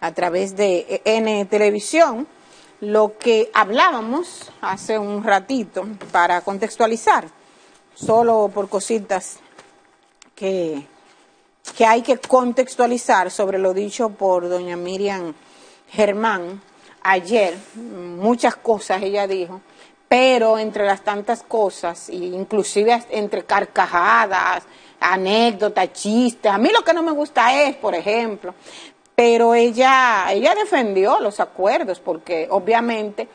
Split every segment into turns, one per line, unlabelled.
a través de N Televisión, lo que hablábamos hace un ratito para contextualizar, solo por cositas que, que hay que contextualizar sobre lo dicho por doña Miriam Germán ayer, muchas cosas ella dijo, pero entre las tantas cosas, inclusive entre carcajadas, anécdotas, chistes, a mí lo que no me gusta es, por ejemplo, pero ella, ella defendió los acuerdos porque obviamente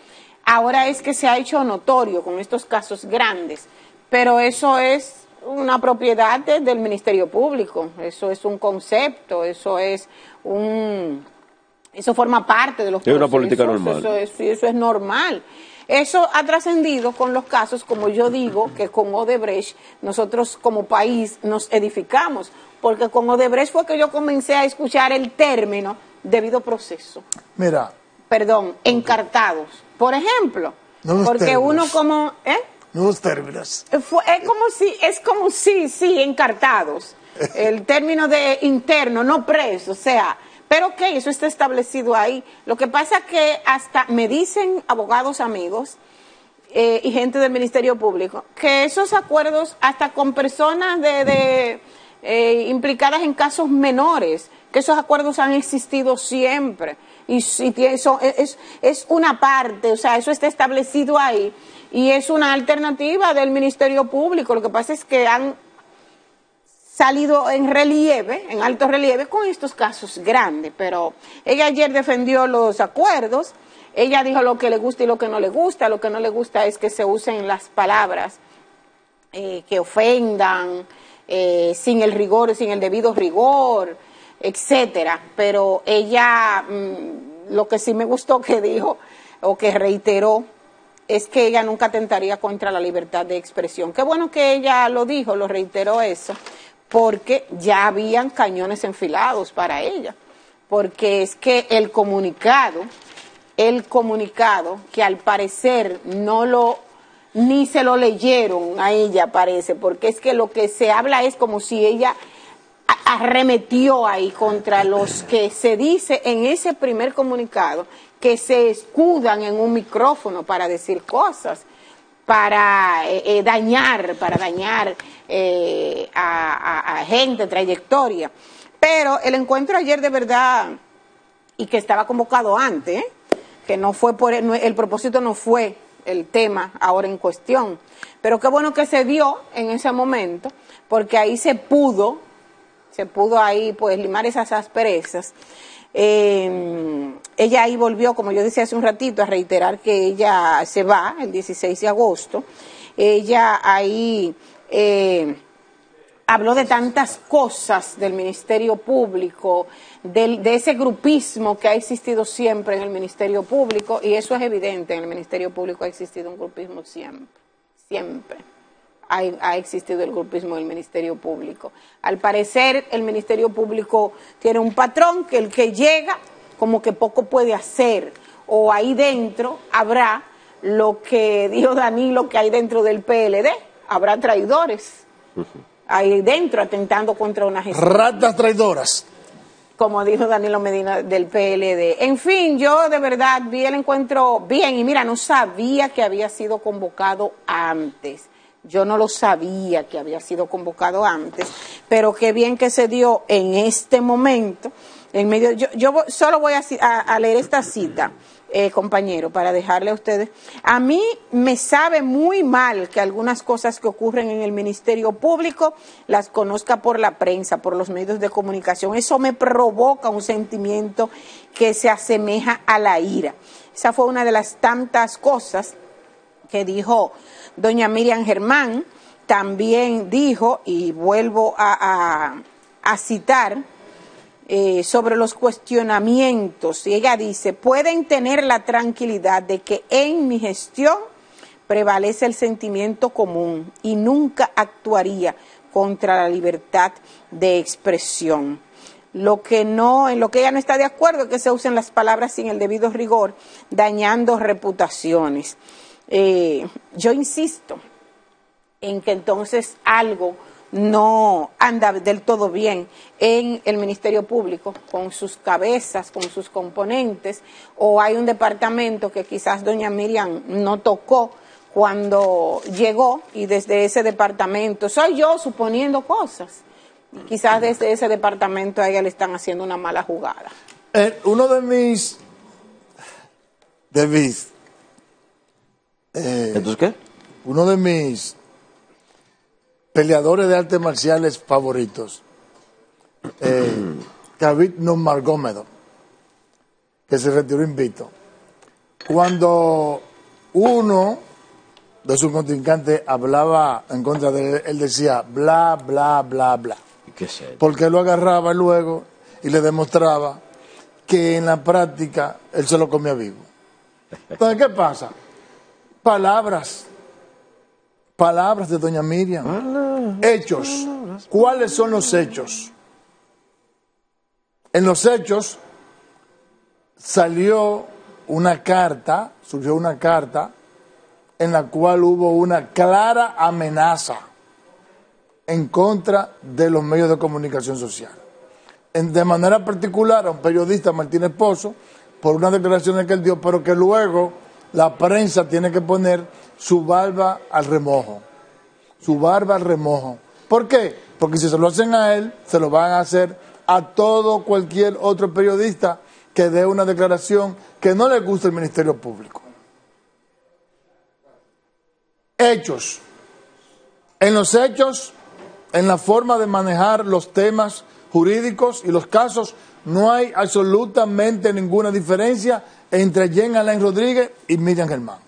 ahora es que se ha hecho notorio con estos casos grandes, pero eso es una propiedad del Ministerio Público, eso es un concepto, eso es un eso forma parte de los
Es una política normal.
Eso es, eso es normal. Eso ha trascendido con los casos, como yo digo, que con Odebrecht nosotros como país nos edificamos, porque con Odebrecht fue que yo comencé a escuchar el término debido proceso.
Mira.
Perdón, encartados. Por ejemplo, porque uno como... ¿eh?
Nuevos términos.
es como si, es como si, sí, encartados. El término de interno, no preso, o sea, pero ok, eso está establecido ahí. Lo que pasa que hasta me dicen abogados amigos eh, y gente del Ministerio Público que esos acuerdos, hasta con personas de, eh, implicadas en casos menores, que esos acuerdos han existido siempre. Y, eso es, es una parte, o sea, eso está establecido ahí. Y es una alternativa del Ministerio Público. Lo que pasa es que han salido en relieve, en alto relieve, con estos casos grandes. Pero ella ayer defendió los acuerdos, ella dijo lo que le gusta y lo que no le gusta. Lo que no le gusta es que se usen las palabras eh, que ofendan, eh, sin el rigor, sin el debido rigor, etcétera. Pero ella, mm, lo que sí me gustó que dijo, o que reiteró, es que ella nunca tentaría contra la libertad de expresión. Qué bueno que ella lo dijo, lo reiteró eso, porque ya habían cañones enfilados para ella, porque es que el comunicado, el comunicado que al parecer no lo ni se lo leyeron a ella parece, porque es que lo que se habla es como si ella arremetió ahí contra los que se dice en ese primer comunicado que se escudan en un micrófono para decir cosas para eh, eh, dañar, para dañar eh, a, gente, trayectoria. Pero el encuentro ayer de verdad, y que estaba convocado antes, que no fue por el, el propósito no fue el tema ahora en cuestión, pero qué bueno que se dio en ese momento, porque ahí se pudo, se pudo ahí pues limar esas asperezas eh, ella ahí volvió, como yo decía hace un ratito, a reiterar que ella se va el 16 de agosto. Ella ahí eh, habló de tantas cosas del Ministerio Público, de ese grupismo que ha existido siempre en el Ministerio Público, y eso es evidente, en el Ministerio Público ha existido un grupismo siempre, siempre ha, existido el grupismo del Ministerio Público. Al parecer, el Ministerio Público tiene un patrón que el que llega, como que poco puede hacer, o ahí dentro habrá lo que dijo Danilo que hay dentro del PLD, habrá traidores ahí dentro atentando contra una gestión.
Ratas traidoras.
Como dijo Danilo Medina del PLD. En fin, yo de verdad vi el encuentro bien y mira, no sabía que había sido convocado antes. Yo no lo sabía que había sido convocado antes, pero qué bien que se dio en este momento. En medio, yo, yo solo voy a, leer esta cita, eh, compañero, para dejarle a ustedes. A mí me sabe muy mal que algunas cosas que ocurren en el Ministerio Público las conozca por la prensa, por los medios de comunicación. Eso me provoca un sentimiento que se asemeja a la ira. Esa fue una de las tantas cosas que dijo doña Miriam Germán, también dijo, y vuelvo a, citar, eh, sobre los cuestionamientos, y ella dice, pueden tener la tranquilidad de que en mi gestión prevalece el sentimiento común y nunca actuaría contra la libertad de expresión. Lo que no, en lo que ella no está de acuerdo es que se usen las palabras sin el debido rigor, dañando reputaciones. Eh, yo insisto en que entonces algo no anda del todo bien en el Ministerio Público, con sus cabezas, con sus componentes, o hay un departamento que quizás doña Miriam no tocó cuando llegó y desde ese departamento, soy yo suponiendo cosas, quizás desde ese departamento a ella le están haciendo una mala jugada.
Eh, uno de mis, de mis, eh,
¿Entonces qué?
uno de mis peleadores de artes marciales favoritos, eh, David Nurmagomedov, que se retiró invicto. Cuando uno de sus contrincantes hablaba en contra de él, él decía bla, bla, bla, bla.
¿Qué es?
Porque lo agarraba luego y le demostraba que en la práctica él se lo comía vivo. Entonces, ¿qué pasa? Palabras. Palabras de doña Miriam. Hechos. ¿Cuáles son los hechos? En los hechos salió una carta, surgió una carta en la cual hubo una clara amenaza en contra de los medios de comunicación social. En- de manera particular a un periodista, Martínez Pozo, por unas declaraciones que él dio, pero que luego la prensa tiene que poner su barba al remojo. Su barba al remojo. ¿Por qué? Porque si se lo hacen a él, se lo van a hacer a todo cualquier otro periodista que dé una declaración que no le gusta el Ministerio Público. Hechos. En los hechos, en la forma de manejar los temas jurídicos y los casos, no hay absolutamente ninguna diferencia entre Jen Alain Rodríguez y Miriam Germán.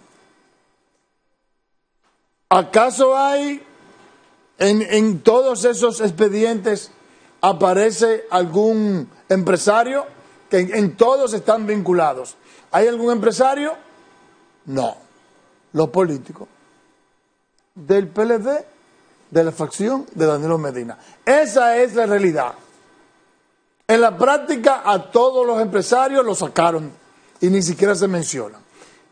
¿Acaso hay en, en todos esos expedientes aparece algún empresario? Que en, en todos están vinculados. ¿Hay algún empresario? No. Los políticos del PLD, de la facción de Danilo Medina. Esa es la realidad. En la práctica a todos los empresarios los sacaron y ni siquiera se mencionan.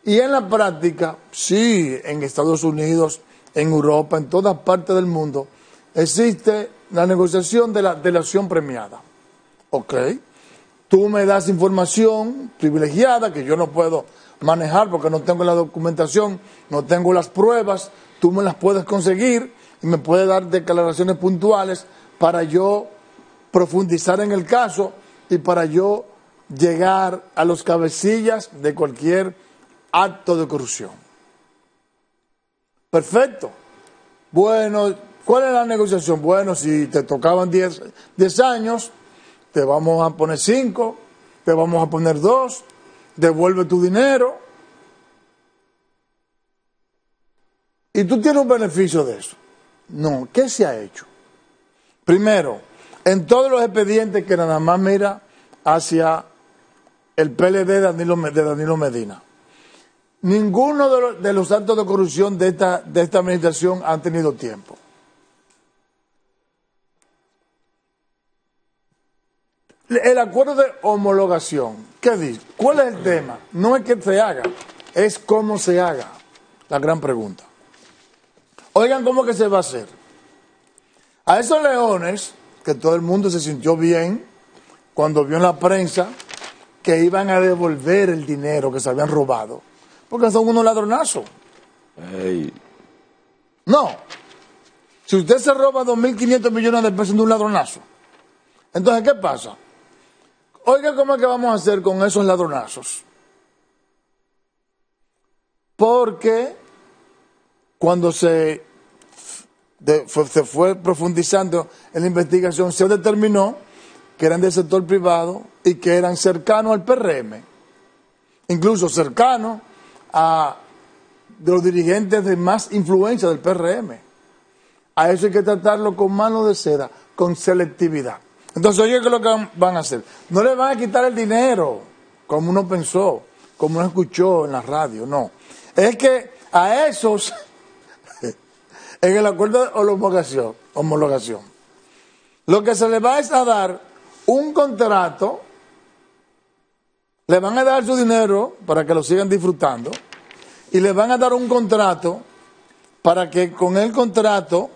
Y en la práctica, sí, en Estados Unidos, en Europa, en todas partes del mundo, existe la negociación de la delación premiada. ¿Ok? Tú me das información privilegiada que yo no puedo manejar porque no tengo la documentación, no tengo las pruebas, tú me las puedes conseguir y me puedes dar declaraciones puntuales para yo profundizar en el caso y para yo llegar a los cabecillas de cualquier acto de corrupción. Perfecto. Bueno, ¿cuál es la negociación? Bueno, si te tocaban 10 10 años, te vamos a poner 5, te vamos a poner 2, devuelve tu dinero. Y tú tienes un beneficio de eso. No, ¿qué se ha hecho? Primero, en todos los expedientes que nada más mira hacia el PLD de Danilo, Medina, ninguno de los, de los actos de corrupción de esta, de esta administración han tenido tiempo. El acuerdo de homologación, ¿qué dice? ¿Cuál es el tema? No es que se haga, es cómo se haga. La gran pregunta. Oigan, ¿cómo que se va a hacer? A esos leones, que todo el mundo se sintió bien cuando vio en la prensa que iban a devolver el dinero que se habían robado, porque son unos ladronazos. No. Si usted se roba 2.500 millones de pesos de un ladronazo, entonces, ¿qué pasa? Oiga, ¿cómo es que vamos a hacer con esos ladronazos? Porque cuando se, se fue profundizando en la investigación, se determinó que eran del sector privado y que eran cercanos al PRM, incluso cercanos a de los dirigentes de más influencia del PRM. A eso hay que tratarlo con mano de seda, con selectividad. Entonces, oye, ¿qué es lo que van a hacer? No le van a quitar el dinero, como uno pensó, como uno escuchó en la radio, no. Es que a esos, en el acuerdo de homologación, homologación, lo que se le va es a dar un contrato, le van a dar su dinero para que lo sigan disfrutando, y le van a dar un contrato para que con el contrato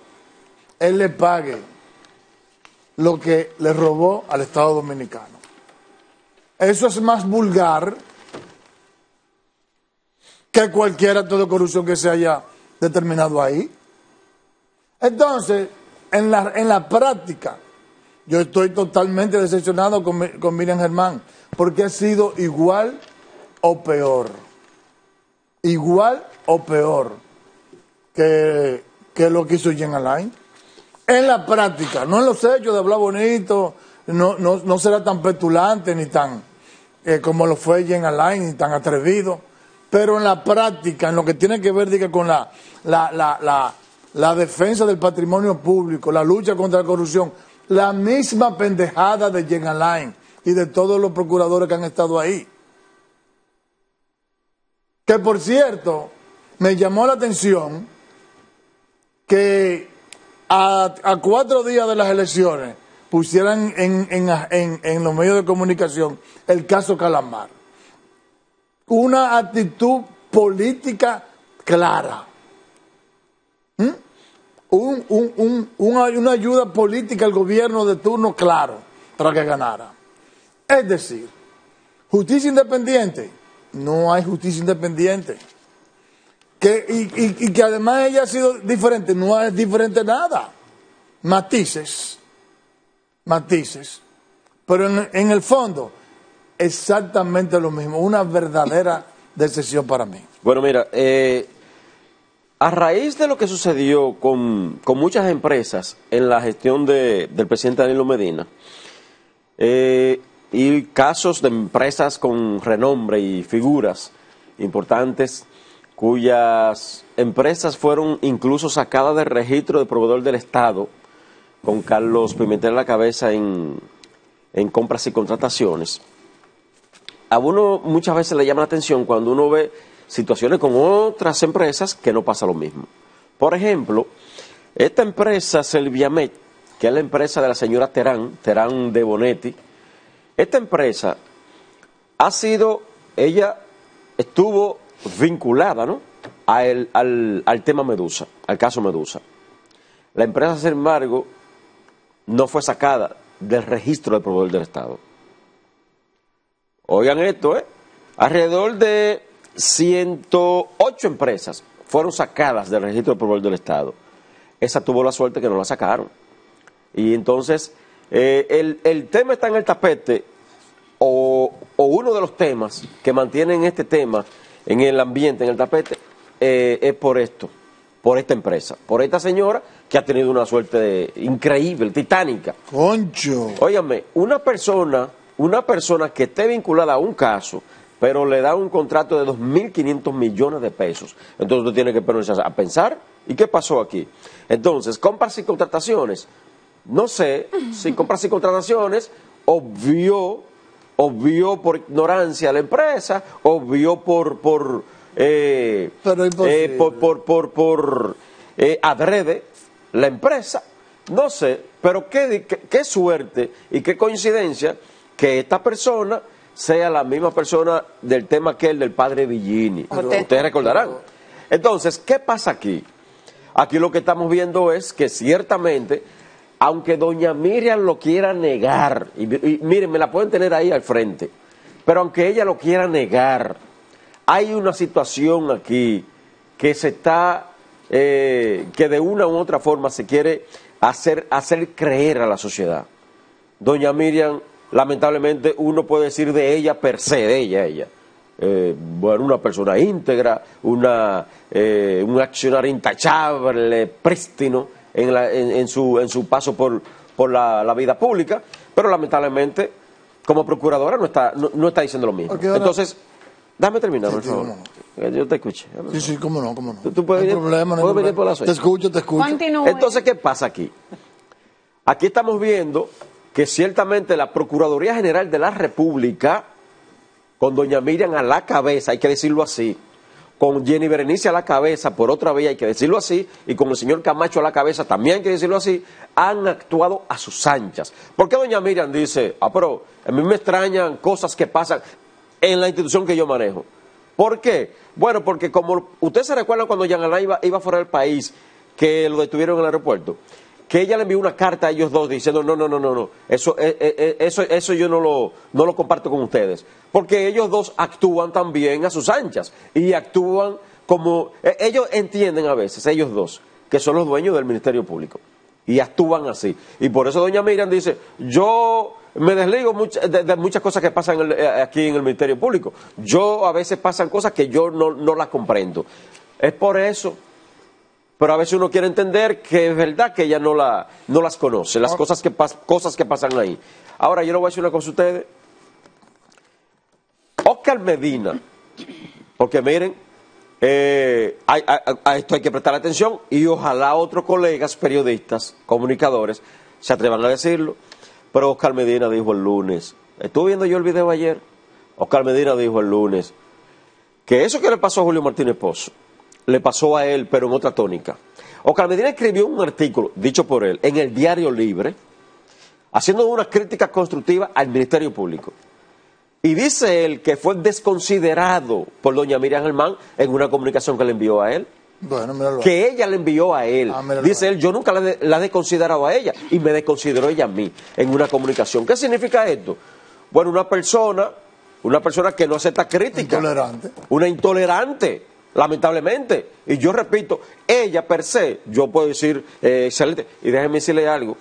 él le pague lo que le robó al Estado Dominicano. Eso es más vulgar que cualquier acto de corrupción que se haya determinado ahí. Entonces, en la, en la práctica, yo estoy totalmente decepcionado con, con Miriam Germán, porque ha sido igual o peor. Igual o peor que, que lo que hizo Jen Alain. En la práctica, no en los hechos de hablar bonito, no, no, no será tan petulante ni tan eh, como lo fue Jen Alain, ni tan atrevido, pero en la práctica, en lo que tiene que ver diga, con la, la, la, la, la defensa del patrimonio público, la lucha contra la corrupción, la misma pendejada de Jen Alain y de todos los procuradores que han estado ahí. Que por cierto, me llamó la atención que a, cuatro días de las elecciones pusieran en, en, los medios de comunicación el caso Calamar. Una actitud política clara. Un, un, un, una, ayuda política al gobierno de turno claro para que ganara. Es decir, justicia independiente. No hay justicia independiente. Que, y, y, y, que además ella ha sido diferente. No es diferente nada. Matices. Matices. Pero en, en el fondo, exactamente lo mismo. Una verdadera decepción para mí.
Bueno, mira, eh, a raíz de lo que sucedió con, con muchas empresas en la gestión de, del presidente Danilo Medina, eh, y casos de empresas con renombre y figuras importantes cuyas empresas fueron incluso sacadas del registro de proveedor del Estado, con Carlos Pimentel a la cabeza en, en compras y contrataciones. A uno muchas veces le llama la atención cuando uno ve situaciones con otras empresas que no pasa lo mismo. Por ejemplo, esta empresa Selviamet, que es la empresa de la señora Terán, Terán de Bonetti, esta empresa ha sido, ella estuvo vinculada ¿no? a el, al, al, tema Medusa, al caso Medusa. La empresa, sin embargo, no fue sacada del registro del proveedor del Estado. Oigan esto, ¿eh? Alrededor de 108 empresas fueron sacadas del registro del proveedor del Estado. Esa tuvo la suerte que no la sacaron. Y entonces eh, el, el, tema está en el tapete, o, o, uno de los temas que mantienen este tema en el ambiente, en el tapete, eh, es por esto, por esta empresa, por esta señora que ha tenido una suerte de, increíble, titánica.
Concho.
Óyame, una persona, una persona que esté vinculada a un caso, pero le da un contrato de 2.500 millones de pesos. Entonces usted tiene que ponerse a pensar, ¿y qué pasó aquí? Entonces, compras y contrataciones no sé si compras y contrataciones obvió, obvió por ignorancia a la empresa, obvió por, por, eh, eh, por, por, por, por eh, adrede la empresa, no sé, pero qué, qué, qué, suerte y qué coincidencia que esta persona sea la misma persona del tema que el del padre Villini. Ustedes recordarán. Entonces, ¿qué pasa aquí? Aquí lo que estamos viendo es que ciertamente aunque doña Miriam lo quiera negar, y, y, miren, me la pueden tener ahí al frente, pero aunque ella lo quiera negar, hay una situación aquí que se está, eh, que de una u otra forma se quiere hacer, hacer creer a la sociedad. Doña Miriam, lamentablemente, uno puede decir de ella per se, de ella, ella. Eh, bueno, una persona íntegra, una, eh, un accionar intachable, prístino, en, la, en, en, su, en su paso por, por la, la, vida pública, pero lamentablemente como procuradora no está, no, no está diciendo lo mismo. Entonces, déjame terminar, por favor. Yo te escucho.
Sí, sí, cómo no, cómo no.
Tú, tú puedes,
no hay problema, no
puedes
hay
venir por la
Te escucho, te escucho.
Continúe.
Entonces, ¿qué pasa aquí? Aquí estamos viendo que ciertamente la Procuraduría General de la República, con doña Miriam a la cabeza, hay que decirlo así, con Jenny Berenice a la cabeza, por otra vía, hay que decirlo así, y con el señor Camacho a la cabeza, también hay que decirlo así, han actuado a sus anchas. ¿Por qué doña Miriam dice, ah, pero a mí me extrañan cosas que pasan en la institución que yo manejo? ¿Por qué? Bueno, porque como usted se recuerda cuando Jean Alain iba, iba fuera del país, que lo detuvieron en el aeropuerto, que ella le envió una carta a ellos dos diciendo, no, no, no, no, no, eso, eh, eh, eh, eso, eso yo no lo, no lo comparto con ustedes. Porque ellos dos actúan también a sus anchas y actúan como, eh, ellos entienden a veces, ellos dos, que son los dueños del Ministerio Público y actúan así. Y por eso doña Miriam dice, yo me desligo much- de, muchas cosas que pasan aquí en el Ministerio Público. Yo a veces pasan cosas que yo no, no las comprendo. Es por eso. Pero a veces uno quiere entender que es verdad que ella no, la, no las conoce, las cosas que, pas- cosas que pasan ahí. Ahora, yo le voy a decir una cosa a ustedes. Oscar Medina, porque miren, eh, a, a esto hay que prestar atención y ojalá otros colegas periodistas, comunicadores, se atrevan a decirlo. Pero Oscar Medina dijo el lunes, estuve viendo yo el video ayer, Oscar Medina dijo el lunes que eso que le pasó a Julio Martínez Pozo, le pasó a él, pero en otra tónica. Oscar Medina escribió un artículo, dicho por él, en el Diario Libre, haciendo una crítica constructiva al Ministerio Público. Y dice él que fue desconsiderado por doña Miriam Germán en una comunicación que le envió a él.
Bueno, míralo.
Que ella le envió a él.
Ah,
dice él, yo nunca la, de- la he desconsiderado a ella y me desconsideró ella a mí en una comunicación. ¿Qué significa esto? Bueno, una persona, una persona que no acepta crítica.
Intolerante.
Una intolerante, lamentablemente. Y yo repito, ella per se, yo puedo decir, eh, excelente. Y déjenme decirle algo.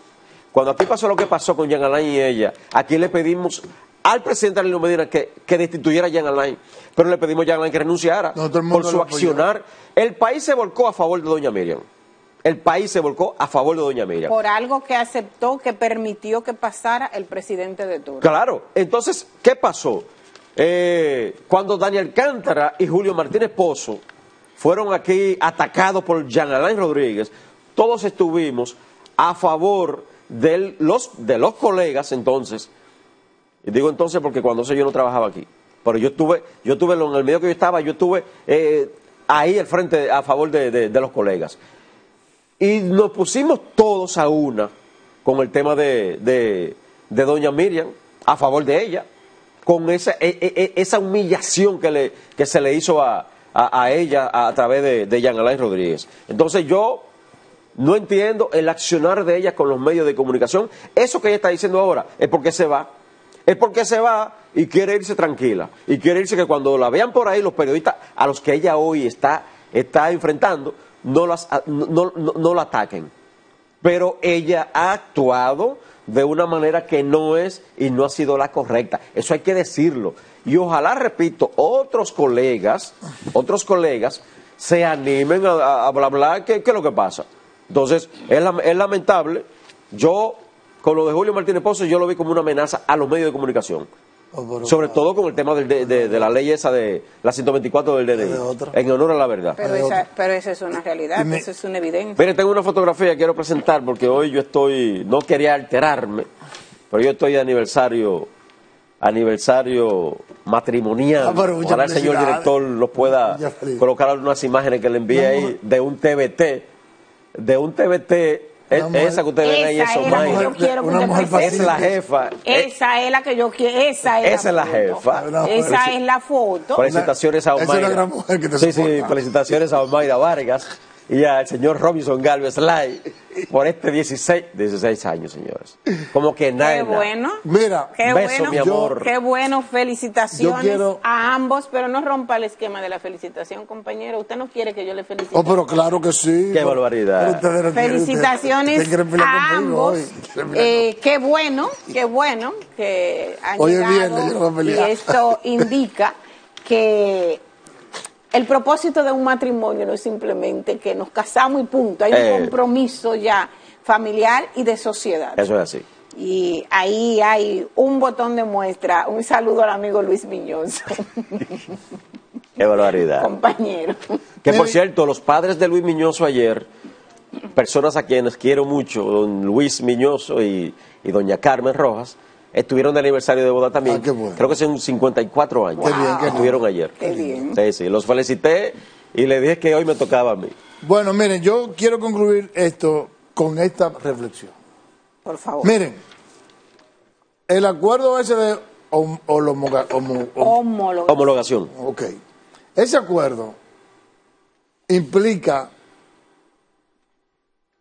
Cuando aquí pasó lo que pasó con Jean Alain y ella, aquí le pedimos al presidente Danilo Medina que, que destituyera a Jean Alain, pero le pedimos a Jean Alain que renunciara
No,
por su accionar. El país se volcó a favor de doña Miriam. El país se volcó a favor de doña Miriam.
Por algo que aceptó, que permitió que pasara el presidente de turno.
Claro, entonces, ¿qué pasó? Eh, cuando Daniel Cántara y Julio Martínez Pozo fueron aquí atacados por Jean Alain Rodríguez, todos estuvimos a favor de los, de los colegas entonces, y digo entonces porque cuando eso yo no trabajaba aquí, pero yo estuve, yo estuve en el medio que yo estaba, yo estuve eh, ahí al frente a favor de- de- los colegas. Y nos pusimos todos a una con el tema de, de doña Miriam, a favor de ella, con esa, e- e- e- esa humillación que, le, que se le hizo a, a- ella a, a través de, de Jean Alain Rodríguez. Entonces yo no entiendo el accionar de ella con los medios de comunicación. Eso que ella está diciendo ahora es porque se va. Es porque se va y quiere irse tranquila. Y quiere irse que cuando la vean por ahí los periodistas a los que ella hoy está, está enfrentando, no, las, no, no- no la ataquen. Pero ella ha actuado de una manera que no es y no ha sido la correcta. Eso hay que decirlo. Y ojalá, repito, otros colegas, otros colegas se animen a, hablar qué es lo que pasa. Entonces, es, es lamentable. Yo, con lo de Julio Martínez Pozo, yo lo vi como una amenaza a los medios de comunicación. Sobre todo con el tema del- de, de- de la ley esa de la 124 del
De
DNI, en honor a la verdad.
Pero esa, pero esa es una realidad,
me-
eso es una evidencia.
Mire, tengo una fotografía que quiero presentar porque hoy yo estoy, no quería alterarme, pero yo estoy de aniversario, aniversario matrimonial.
Ah,
Ojalá el señor director los pueda colocar unas imágenes que le envié
Una
ahí de un TBT, de un TBT, es-
mujer-
esa que ustedes ven ahí,
es que
Una
usted
mujer
es la jefa.
Esa es la que yo quiero, esa es
Esa es la
foto.
jefa.
Una
Esa es la foto.
Felicitaciones a
Esa es
Omaira.
la gran mujer que te
Sí, sí,
soporta.
felicitaciones a Omaira Vargas y al señor Robinson Galvez Lai por este 16, 16 años, señores. Como que nada.
Qué bueno.
Mira,
Qué
Beso,
bueno,
mi amor.
qué bueno, felicitaciones
quiero-
a ambos, pero no rompa el esquema de la felicitación, compañero. Usted no quiere que yo le felicite.
Oh, pero claro que sí.
Qué
Pero-
barbaridad.
pero
Felicitaciones a ambos. Eh, qué bueno, qué bueno que han
Hoy es
llegado
viernes, yo no
y esto indica que el propósito de un matrimonio no es simplemente que nos casamos y punto. Hay
Eh.
un compromiso ya familiar y de sociedad.
Eso es así.
Y ahí hay un botón de muestra. Un saludo al amigo Luis Miñoso,
Qué barbaridad.
compañero.
Que por cierto, los padres de Luis Miñoso ayer, personas a quienes quiero mucho, don Luis Miñoso y, y doña Carmen Rojas, estuvieron de aniversario de boda también.
Ah, qué bueno.
Creo que son 54 años.
Qué bien, qué
estuvieron ayer.
Qué bien.
Sí, sí, los felicité y le dije que hoy me tocaba a mí.
Bueno, miren, yo quiero concluir esto con esta reflexión.
Por favor.
Miren, el acuerdo ese de hom- holomoga- homo- hom-
Homólogo.
Homologación.
Ok. Ese acuerdo implica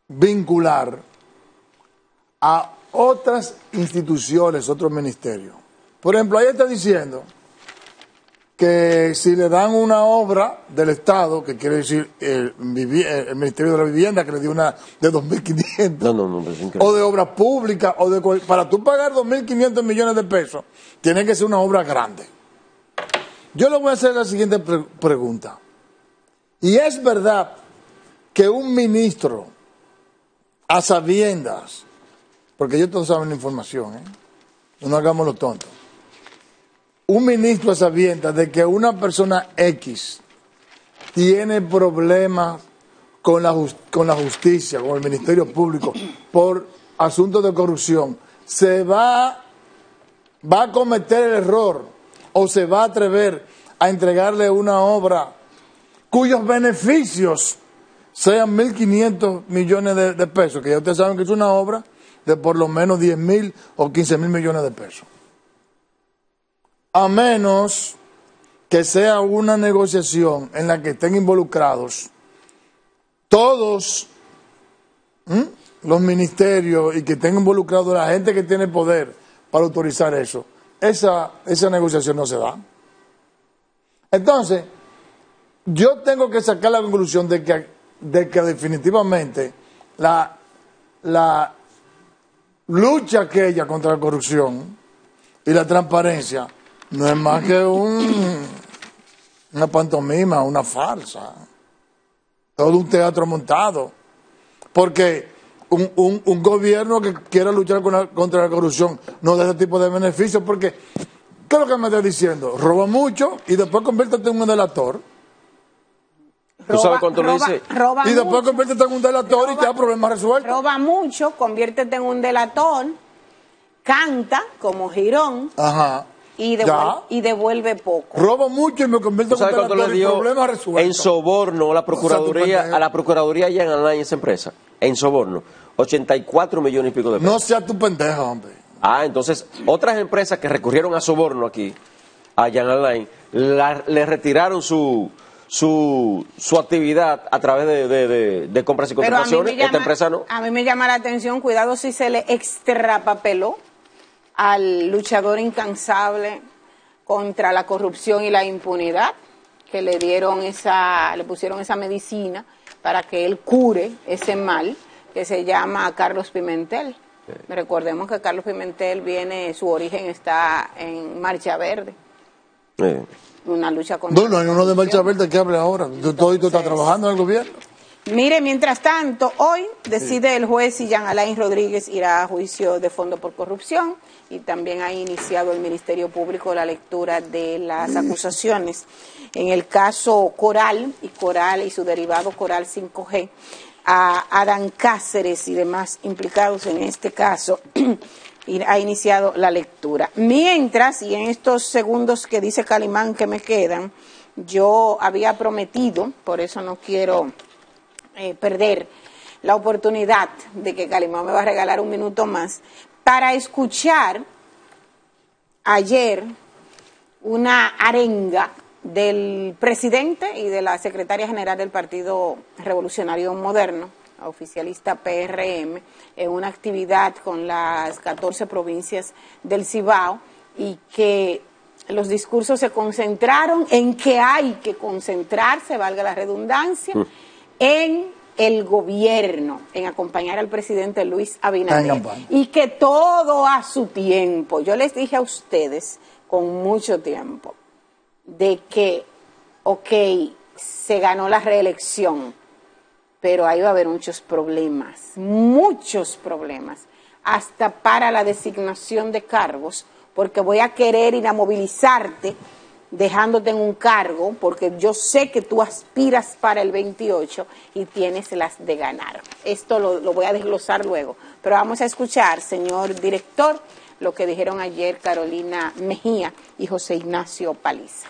vincular a otras instituciones, otros ministerios. Por ejemplo, ahí está diciendo que si le dan una obra del Estado, que quiere decir el, Ministerio de la Vivienda, que le dio una de 2.500,
no, no, no,
o de obra pública, o de, para tú pagar 2.500 millones de pesos, tiene que ser una obra grande. Yo le voy a hacer la siguiente pregunta. Y es verdad que un ministro, a sabiendas, porque ellos todos saben la información, ¿eh? no hagamos lo tonto un ministro a de que una persona X tiene problemas con la, con la justicia, con el Ministerio Público, por asuntos de corrupción, se va, va a cometer el error o se va a atrever a entregarle una obra cuyos beneficios sean 1.500 millones de, de, pesos, que ya ustedes saben que es una obra de por lo menos 10 mil o 15 mil millones de pesos a menos que sea una negociación en la que estén involucrados todos los ministerios y que estén involucrados la gente que tiene poder para autorizar eso, esa, esa negociación no se da. Entonces, yo tengo que sacar la conclusión de que, de que definitivamente la, la lucha aquella contra la corrupción y la transparencia no es más que un, una pantomima, una farsa. Todo un teatro montado. Porque un, un, un gobierno que quiera luchar contra la corrupción no da ese tipo de beneficios. Porque, ¿qué es lo que me está diciendo? Roba mucho y después conviértete en un delator.
¿Tú sabes cuánto lo dice?
y después conviértete en un delator y te da problemas resueltos.
Roba mucho, conviértete en un delator, canta como Girón.
Ajá
y devuelve, y devuelve poco.
Robo mucho y me convierto en un
le dio En soborno a la Procuraduría, a la Procuraduría allá en Alain, esa empresa, en soborno, 84 millones y pico de pesos.
No sea tu pendejo, hombre.
Ah, entonces, otras empresas que recurrieron a soborno aquí, allá en Alain, le retiraron su, su, su actividad a través de, de, de, compras y contrataciones. Esta empresa no.
A mí me llama la atención, cuidado si se le extrapapeló al luchador incansable contra la corrupción y la impunidad, que le dieron esa, le pusieron esa medicina para que él cure ese mal, que se llama Carlos Pimentel. Recordemos que Carlos Pimentel viene, su origen está en Marcha Verde. Una lucha contra.
No, no hay uno de Marcha Verde que hable ahora. Todo esto está trabajando en el gobierno.
Mire, mientras tanto, hoy decide el juez si Jean Alain Rodríguez irá a juicio de fondo por corrupción y también ha iniciado el Ministerio Público la lectura de las acusaciones. En el caso Coral y Coral y su derivado Coral 5G, a Adán Cáceres y demás implicados en este caso, ha iniciado la lectura. Mientras, y en estos segundos que dice Calimán que me quedan, yo había prometido, por eso no quiero eh, perder la oportunidad de que Calimán me va a regalar un minuto más para escuchar ayer una arenga del presidente y de la secretaria general del Partido Revolucionario Moderno, oficialista PRM, en una actividad con las 14 provincias del Cibao y que los discursos se concentraron en que hay que concentrarse, valga la redundancia, mm en el gobierno, en acompañar al presidente Luis Abinader, y que todo a su tiempo. Yo les dije a ustedes con mucho tiempo de que, ok, se ganó la reelección, pero ahí va a haber muchos problemas, muchos problemas, hasta para la designación de cargos, porque voy a querer ir a movilizarte dejándote en un cargo, porque yo sé que tú aspiras para el 28 y tienes las de ganar. Esto lo, voy a desglosar luego, pero vamos a escuchar, señor director, lo que dijeron ayer Carolina Mejía y José Ignacio Paliza.